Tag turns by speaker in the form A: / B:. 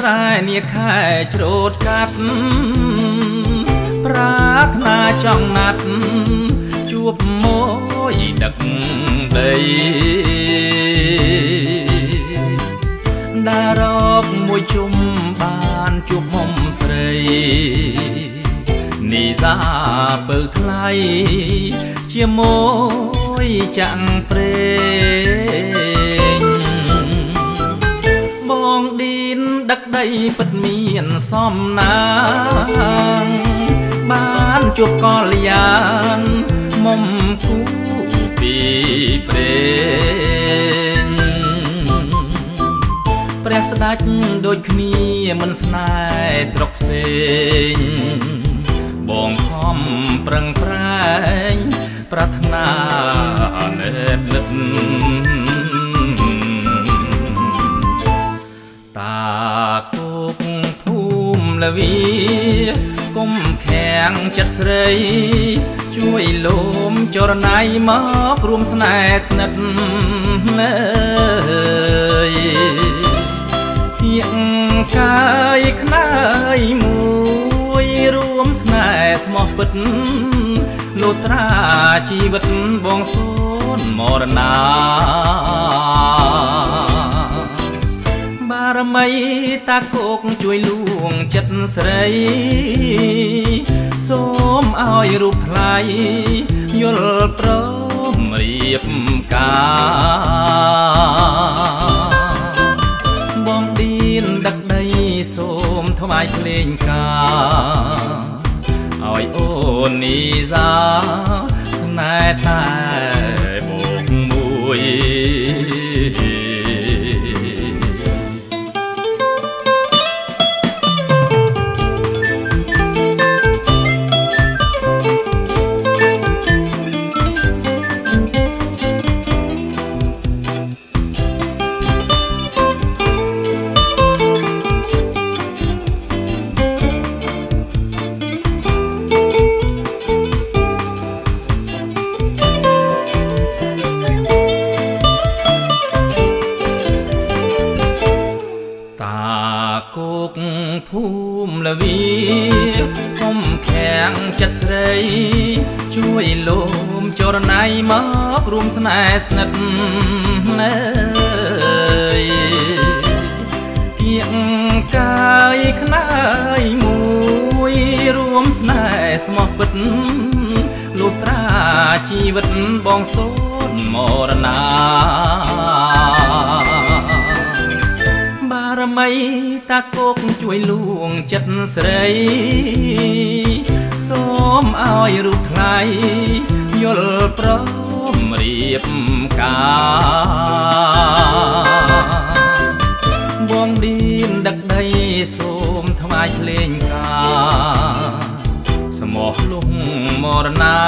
A: លស្រែនាខែច្រូតកាត់ប្រាថ្នាចង់ណាត់ជួបមួយដឹកដីដារកមួយជុំបានជួបមុំស្រីនីសាពើថ្លៃជាមួយចាំងព្រេ ដឹកដីពិតមានសំណាងបានជួបកលយានមុំគូពីព្រេងព្រះស្ដេចដូចគ្នាមិនស្នេហ៍ស្រុកផ្សេងបងខំប្រឹងប្រែង វីគុំខាំងចិត្តស្រី ជួយលោមចរណៃមករួមស្នេហ៍ស្និទ្ធណើយពីងកាយខ្នើយមួយរួមស្នេហ៍ស្មោះពិតលុត្រាជីវិតបងសូនមរណាបារមីតាគោកជួយលួ ងចិត្តស្រី សូមឲ្យរូបថ្លៃយល់ព្រមរៀបការបងឌៀនដឹកដីសូមថ្វាយភ្លេងការឲ្យអូននីសាស្នេហ៍តែ កភូមិលវីគុំខាំងចិត្តស្រី ជួយលោមចរណៃមករួមស្នេហ៍ស្និទ្ធណើយគៀងកាយខ្នើយមួយរួមស្នេហ៍ស្មោះពិតលុត្រាជីវិតបងសូនមរណា មីតាគោកជួយលួងចិត្តស្រីសូមឲ្យរូបថ្លៃយល់ព្រមរៀបការបងឌីនដឹកដីសូមថ្វាយភ្លេងការស្មោះលុងមរណា